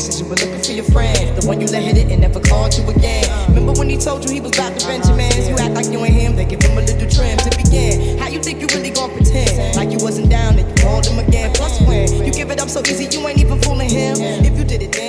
since you were looking for your friend. The one you let hit it and never called you again. Remember when he told you he was about to Benjamins? You act like you ain't him, they give him a little trim to begin. How you think you really gonna pretend? Like you wasn't down and you called him again. Plus, when you give it up so easy, you ain't even fooling him. If you did it then.